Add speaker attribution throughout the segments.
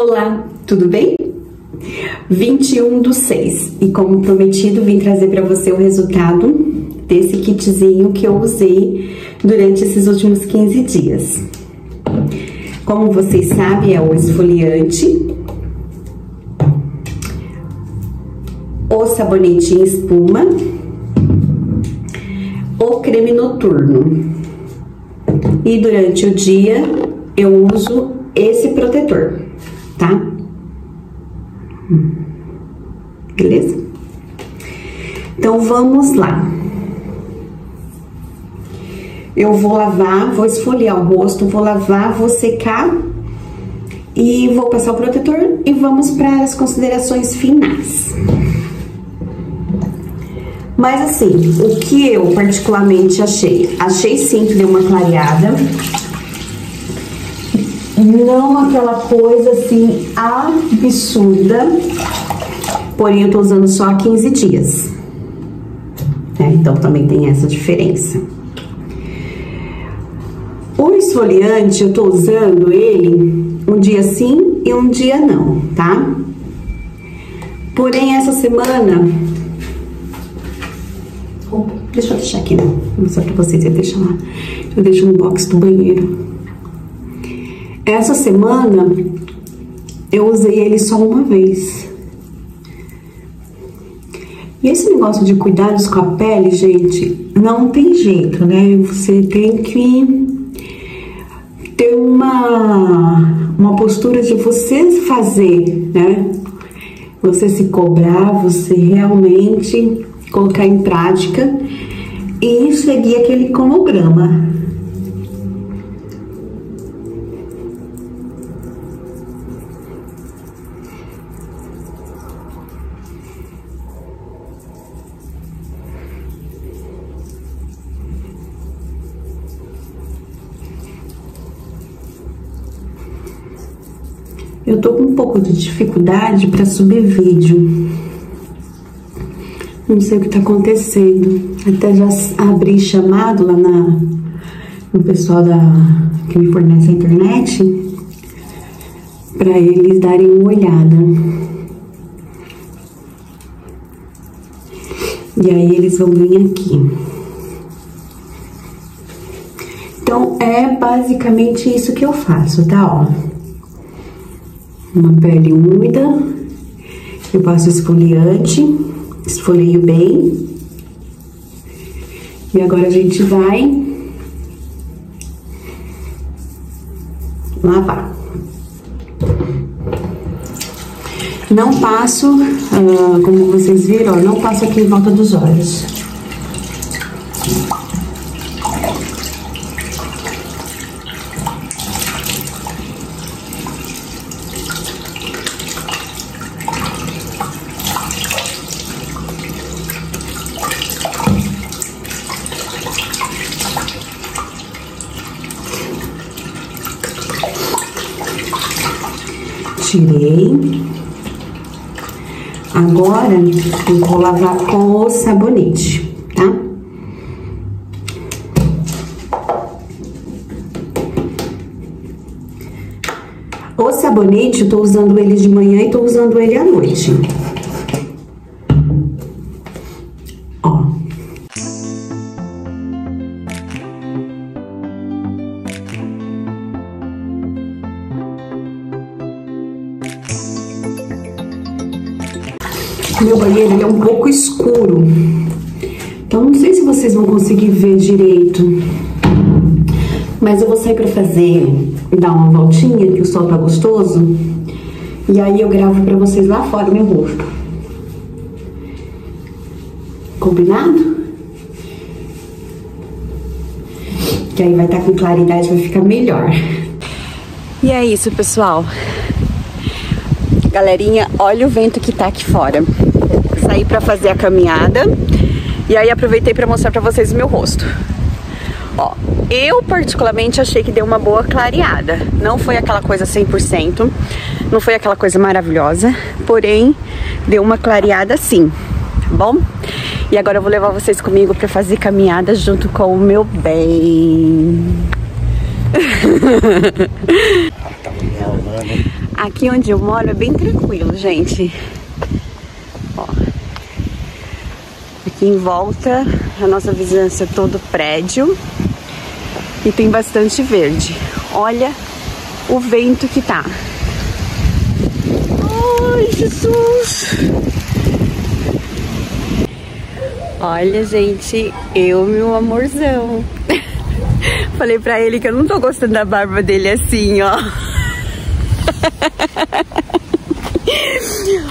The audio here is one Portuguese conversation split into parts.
Speaker 1: Olá, tudo bem? 21 do 6 e como prometido vim trazer para você o resultado desse kitzinho que eu usei durante esses últimos 15 dias. Como vocês sabem, é o esfoliante, o sabonete em espuma, o creme noturno. E durante o dia eu uso esse protetor, tá? Beleza? Então vamos lá. Eu vou lavar, vou esfoliar o rosto, vou lavar, vou secar e vou passar o protetor e vamos para as considerações finais. Mas assim, o que eu particularmente achei? Achei sim que deu uma clareada. Não aquela coisa assim absurda. Porém, eu tô usando só há 15 dias. É, então também tem essa diferença. O esfoliante, eu tô usando ele um dia sim e um dia não, tá? Porém, essa semana Deixa eu deixar aqui, né? Vou mostrar pra vocês, eu deixo lá. Eu deixo no box do banheiro. Essa semana, eu usei ele só uma vez. E esse negócio de cuidados com a pele, gente, não tem jeito, né? Você tem que ter uma, uma postura de você fazer, né? Você se cobrar, você realmente colocar em prática e seguir aquele cronograma. Eu tô com um pouco de dificuldade para subir vídeo. Não sei o que tá acontecendo. Até já abri chamado lá na, no pessoal da, que me fornece a internet para eles darem uma olhada. E aí eles vão vir aqui. Então, é basicamente isso que eu faço, tá? Ó, uma pele úmida, eu passo esfoliante, esfoleio bem. E agora a gente vai lavar. Não passo, uh, como vocês viram, não passo aqui em volta dos olhos. Agora, eu vou lavar com o sabonete, tá? O sabonete, eu tô usando ele de manhã e tô usando ele à noite. Meu banheiro ele é um pouco escuro. Então, não sei se vocês vão conseguir ver direito. Mas eu vou sair pra fazer, dar uma voltinha, que o sol tá gostoso. E aí eu gravo pra vocês lá fora meu rosto. Combinado? Que aí vai estar tá com claridade, vai ficar melhor.
Speaker 2: E é isso, pessoal. Galerinha, olha o vento que tá aqui fora saí para fazer a caminhada e aí aproveitei para mostrar para vocês o meu rosto. Ó, eu particularmente achei que deu uma boa clareada. Não foi aquela coisa 100%, não foi aquela coisa maravilhosa, porém deu uma clareada sim, tá bom? E agora eu vou levar vocês comigo para fazer caminhada junto com o meu bem.
Speaker 1: Aqui onde eu moro é bem tranquilo, gente. Ó. Aqui em volta, a nossa vizinhança é todo prédio. E tem bastante verde. Olha o vento que tá. Ai, Jesus! Olha, gente, eu, meu amorzão. Falei pra ele que eu não tô gostando da barba dele assim, ó.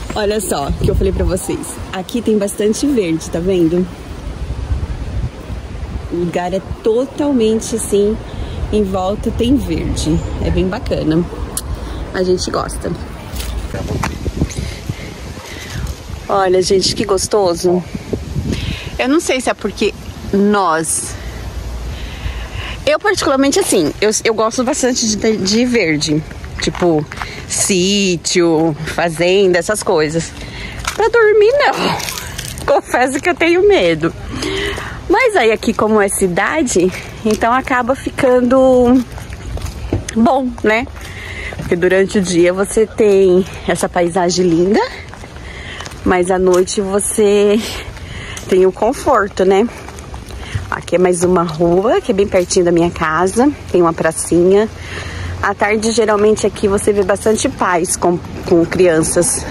Speaker 1: Olha só o que eu falei pra vocês. Aqui tem bastante verde, tá vendo? O lugar é totalmente assim, em volta tem verde. É bem bacana. A gente gosta. Olha, gente, que gostoso. Eu não sei se é porque nós. Eu, particularmente, assim, eu, eu gosto bastante de, de verde. Tipo, sítio, fazenda, essas coisas. Pra dormir, não. Confesso que eu tenho medo. Mas aí, aqui, como é cidade, então acaba ficando bom, né? Porque durante o dia você tem essa paisagem linda, mas à noite você tem o conforto, né? Aqui é mais uma rua, que é bem pertinho da minha casa, tem uma pracinha. À tarde, geralmente, aqui você vê bastante pais com, com crianças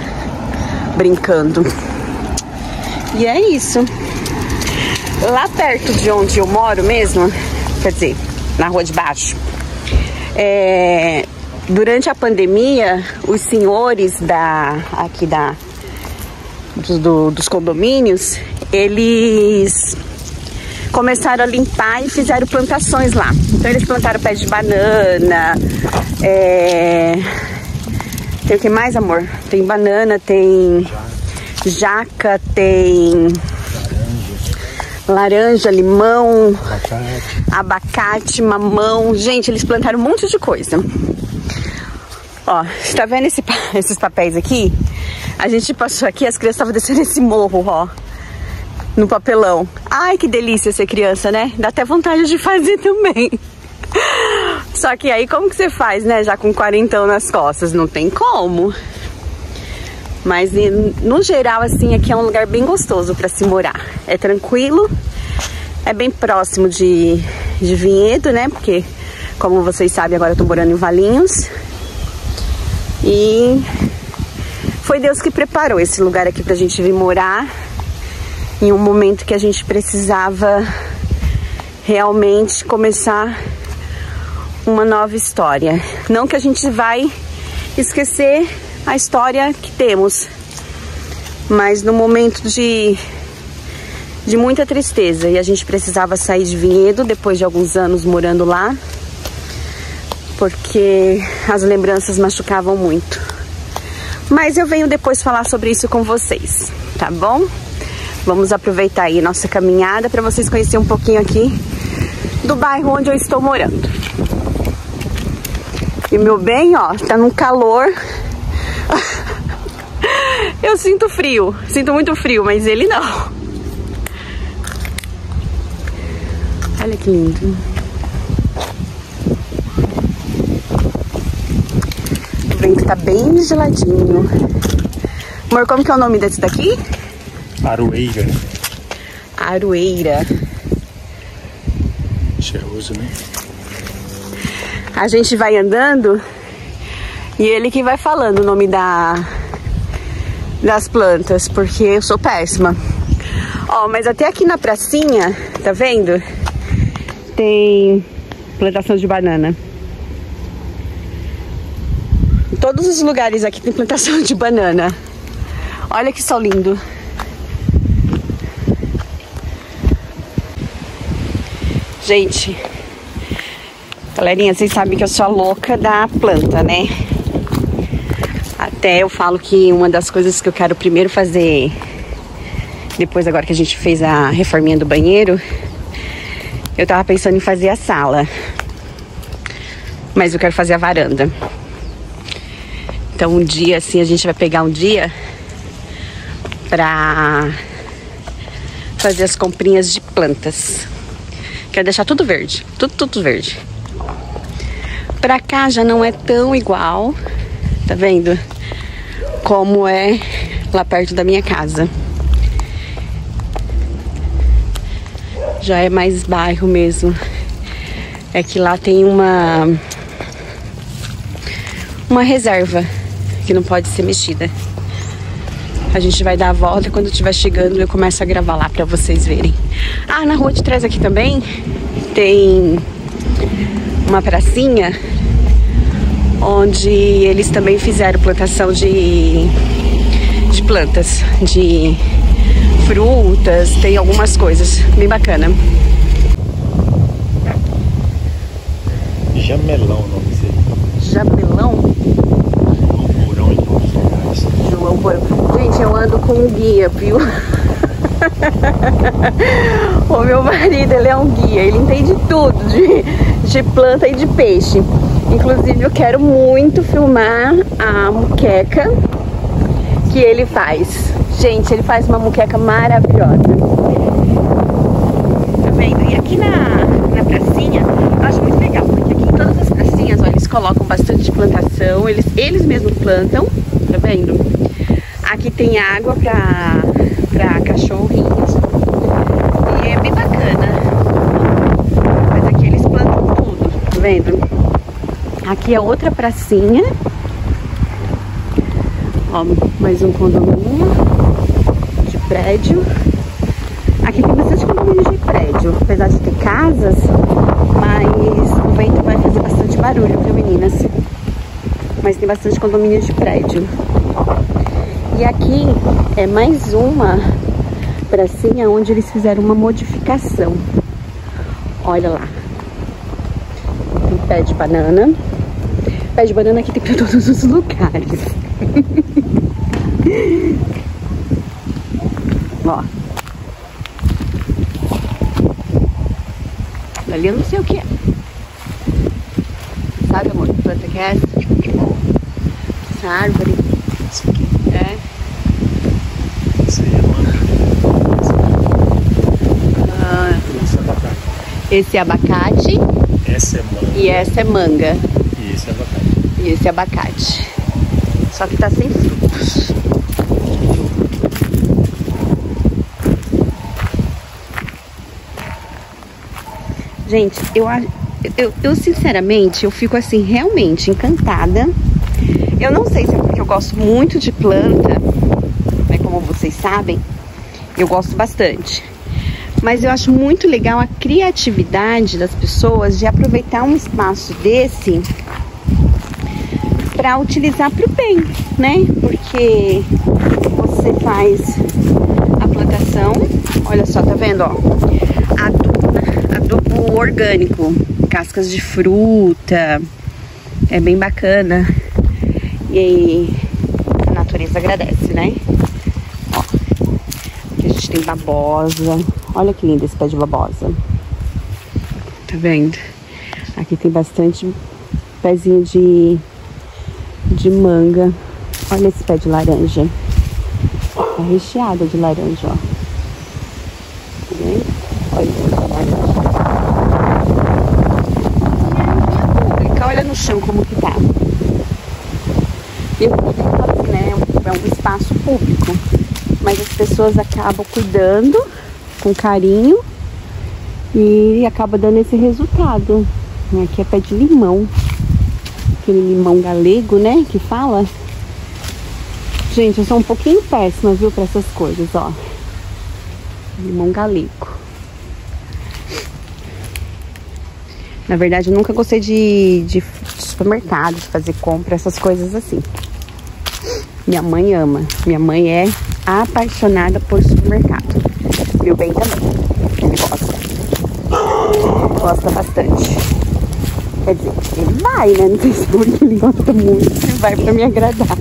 Speaker 1: brincando. E é isso. Lá perto de onde eu moro mesmo, quer dizer, na rua de baixo, é, durante a pandemia, os senhores da aqui da do, do, dos condomínios, eles começaram a limpar e fizeram plantações lá. Então eles plantaram pés de banana, é... tem o que mais, amor? Tem banana, tem jaca, tem laranja, limão, abacate. abacate, mamão. Gente, eles plantaram um monte de coisa. Ó, tá vendo esse, esses papéis aqui? A gente passou aqui, as crianças estavam descendo esse morro, ó. No papelão. Ai, que delícia ser criança, né? Dá até vontade de fazer também. Só que aí como que você faz, né? Já com quarentão nas costas? Não tem como. Mas no geral, assim, aqui é um lugar bem gostoso para se morar. É tranquilo, é bem próximo de, de Vinhedo, né? Porque, como vocês sabem, agora eu tô morando em Valinhos. E foi Deus que preparou esse lugar aqui pra gente vir morar em um momento que a gente precisava realmente começar uma nova história. Não que a gente vai esquecer a história que temos, mas no momento de, de muita tristeza e a gente precisava sair de Vinhedo depois de alguns anos morando lá, porque as lembranças machucavam muito. Mas eu venho depois falar sobre isso com vocês, tá bom? Vamos aproveitar aí nossa caminhada para vocês conhecerem um pouquinho aqui do bairro onde eu estou morando. E meu bem, ó, tá num calor. eu sinto frio, sinto muito frio, mas ele não. Olha que lindo. O vento tá bem geladinho. Amor, como que é o nome desse daqui?
Speaker 2: Aroeira.
Speaker 1: Aroeira.
Speaker 2: Cheiroso, né?
Speaker 1: A gente vai andando e ele que vai falando o nome da das plantas, porque eu sou péssima. Ó, mas até aqui na pracinha, tá vendo? Tem plantação de banana. Em todos os lugares aqui tem plantação de banana. Olha que sol lindo. Gente, galerinha, vocês sabem que eu sou a louca da planta, né? Até eu falo que uma das coisas que eu quero primeiro fazer, depois agora que a gente fez a reforminha do banheiro, eu tava pensando em fazer a sala. Mas eu quero fazer a varanda. Então um dia assim, a gente vai pegar um dia pra fazer as comprinhas de plantas. Quero deixar tudo verde. Tudo, tudo verde. Pra cá já não é tão igual. Tá vendo? Como é lá perto da minha casa. Já é mais bairro mesmo. É que lá tem uma uma reserva que não pode ser mexida. A gente vai dar a volta quando estiver chegando eu começo a gravar lá para vocês verem. Ah, na rua de trás aqui também tem uma pracinha onde eles também fizeram plantação de, de plantas, de frutas, tem algumas coisas bem bacana.
Speaker 2: Jamelão o nome desse aí.
Speaker 1: Jamelão?
Speaker 2: João Mourão em todos os lugares.
Speaker 1: João Porão. Gente, eu ando com um guia, viu? o meu marido, ele é um guia, ele entende tudo de, de planta e de peixe. Inclusive, eu quero muito filmar a muqueca que ele faz. Gente, ele faz uma muqueca maravilhosa. Tá vendo? E aqui na, na pracinha, eu acho muito legal, porque aqui em todas as pracinhas, eles colocam bastante plantação, eles, eles mesmos plantam, tá vendo? Aqui tem água pra, pra cachorrinhos. E é bem bacana. Mas aqui eles plantam tudo, tá vendo? Aqui é outra pracinha. Ó, mais um condomínio de prédio. Aqui tem bastante condomínio de prédio, apesar de ter casas, mas o vento vai fazer bastante barulho, viu meninas? Mas tem bastante condomínio de prédio. E aqui é mais uma pracinha onde eles fizeram uma modificação. Olha lá. Pé de banana. Pé de banana aqui tem pra todos os lugares. Ó. Ali eu não sei o que é. Sabe, amor, que planta que é essa? Essa árvore.
Speaker 2: Isso aqui.
Speaker 1: É.
Speaker 2: Isso aí é manga. Esse é abacate.
Speaker 1: esse é abacate
Speaker 2: Essa é manga.
Speaker 1: e essa é manga.
Speaker 2: E esse é abacate.
Speaker 1: E esse é abacate. Só que tá sem frutos. Gente, eu, eu, eu sinceramente, eu fico assim, realmente encantada. Eu não sei se é porque eu gosto muito de planta, né, como vocês sabem, eu gosto bastante. Mas eu acho muito legal a criatividade das pessoas de aproveitar um espaço desse para utilizar para o bem, né? Porque você faz a plantação, olha só, tá vendo, ó? Adubo, adubo orgânico, cascas de fruta, é bem bacana. E aí a natureza agradece, né? Ó, aqui a gente tem babosa. Olha que lindo esse pé de babosa. Tá vendo? Aqui tem bastante pezinho de de manga. Olha esse pé de laranja. Tá recheada de laranja, ó. Tá vendo? Olha pública, olha no chão como que tá. Eu né? É um espaço público. Mas as pessoas acabam cuidando com carinho e acaba dando esse resultado. Aqui é pé de limão aquele limão galego, né? Que fala. Gente, eu sou um pouquinho péssima, viu, para essas coisas, ó. Limão galego. Na verdade, eu nunca gostei de, de supermercado, de fazer compra, essas coisas assim. Minha mãe ama. Minha mãe é apaixonada por supermercado. Meu bem também. Ele gosta. Gosta bastante. Quer dizer, ele vai, né? Não sei se porque ele gosta muito, ele vai pra me agradar.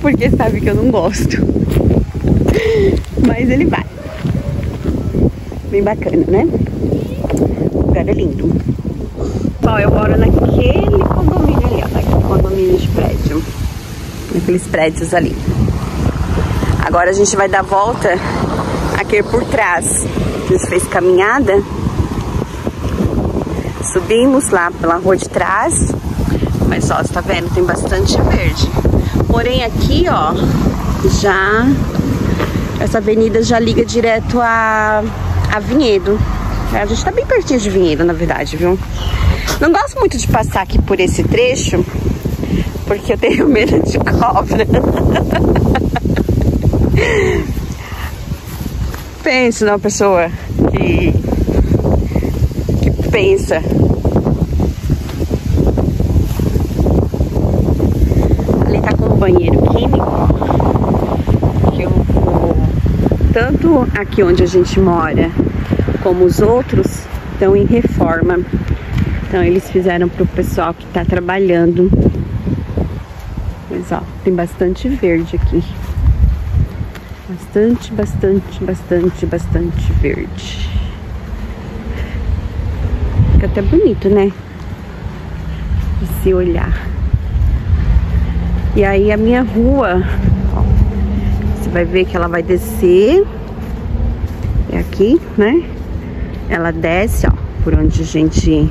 Speaker 1: Porque sabe que eu não gosto. Mas ele vai. Bem bacana, né? O lugar é lindo. Bom, eu moro naquele condomínio ali, ó. Naquele condomínio de prédio. Naqueles prédios ali. Agora a gente vai dar volta aqui por trás. A gente fez caminhada subimos lá pela rua de trás, Mas ó, você tá vendo? Tem bastante verde. Porém aqui, ó, já... Essa avenida já liga direto a, a Vinhedo. A gente tá bem pertinho de Vinhedo, na verdade, viu? Não gosto muito de passar aqui por esse trecho, porque eu tenho medo de cobra. Pense numa pessoa que, que pensa. Ali tá com um banheiro químico que eu vou tanto aqui onde a gente mora como os outros estão em reforma. Então eles fizeram para o pessoal que está trabalhando. Mas ó, tem bastante verde aqui. Bastante, bastante, bastante, bastante verde. Fica até bonito, né? De se olhar. E aí a minha rua, ó, você vai ver que ela vai descer. É aqui, né? Ela desce, ó, por onde a gente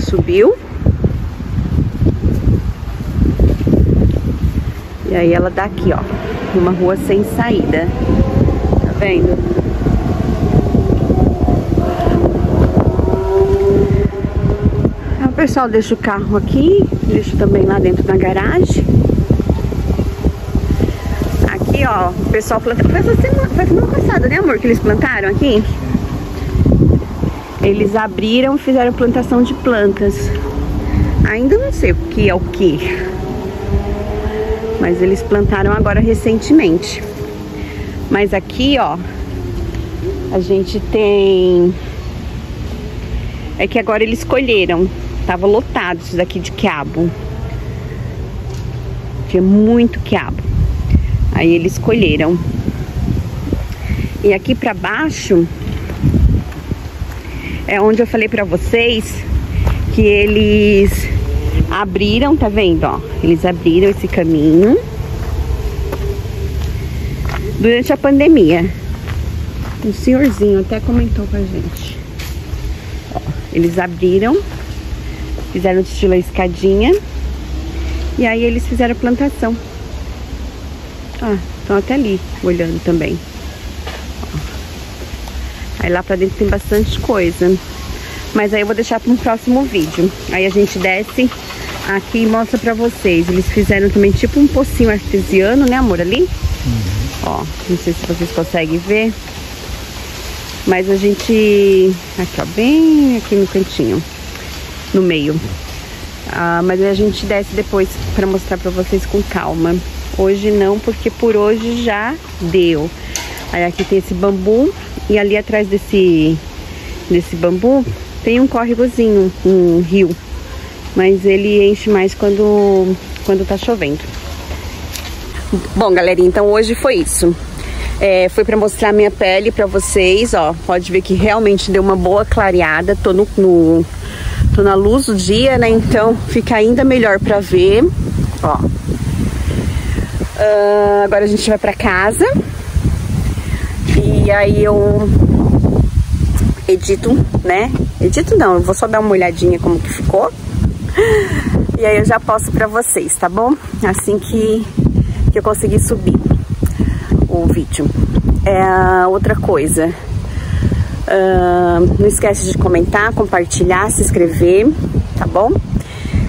Speaker 1: subiu. E aí ela dá aqui, ó, uma rua sem saída. Tá vendo? Aí o pessoal deixa o carro aqui, deixa também lá dentro da garagem. Aqui, ó, o pessoal planta. Foi semana, foi semana passada, né, amor, que eles plantaram aqui? Eles abriram e fizeram plantação de plantas. Ainda não sei o que é o que. Mas eles plantaram agora recentemente. Mas aqui, ó, a gente tem... É que agora eles colheram. Tava lotado isso daqui de quiabo. Tinha muito quiabo. Aí eles colheram. E aqui pra baixo é onde eu falei pra vocês que eles abriram, tá vendo, ó? Eles abriram esse caminho durante a pandemia. Um senhorzinho até comentou com a gente. Ó, eles abriram, fizeram estilo a escadinha e aí eles fizeram a plantação. Ah, estão até ali olhando também. Aí lá pra dentro tem bastante coisa. Mas aí eu vou deixar para um próximo vídeo. Aí a gente desce aqui e mostra pra vocês. Eles fizeram também tipo um pocinho artesiano, né amor, ali? Uhum. Ó, não sei se vocês conseguem ver. Mas a gente... Aqui, ó, bem aqui no cantinho. No meio. Ah, mas a gente desce depois pra mostrar pra vocês com calma. Hoje não, porque por hoje já deu. Aí aqui tem esse bambu e ali atrás desse, desse bambu tem um córregozinho, um rio. Mas ele enche mais quando, quando tá chovendo. Bom, galerinha, então hoje foi isso. É, foi para mostrar minha pele para vocês, ó. Pode ver que realmente deu uma boa clareada. Tô no, no tô na luz do dia, né? Então fica ainda melhor para ver, ó. Uh, agora a gente vai para casa. E aí eu edito, né? Edito não, eu vou só dar uma olhadinha como que ficou. E aí eu já posto pra vocês, tá bom? Assim que, que eu conseguir subir o vídeo. É, outra coisa, uh, não esquece de comentar, compartilhar, se inscrever, tá bom?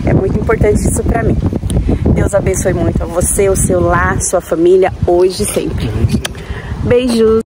Speaker 1: É muito importante isso pra mim. Deus abençoe muito a você, o seu lar, sua família, hoje e sempre. Beijos!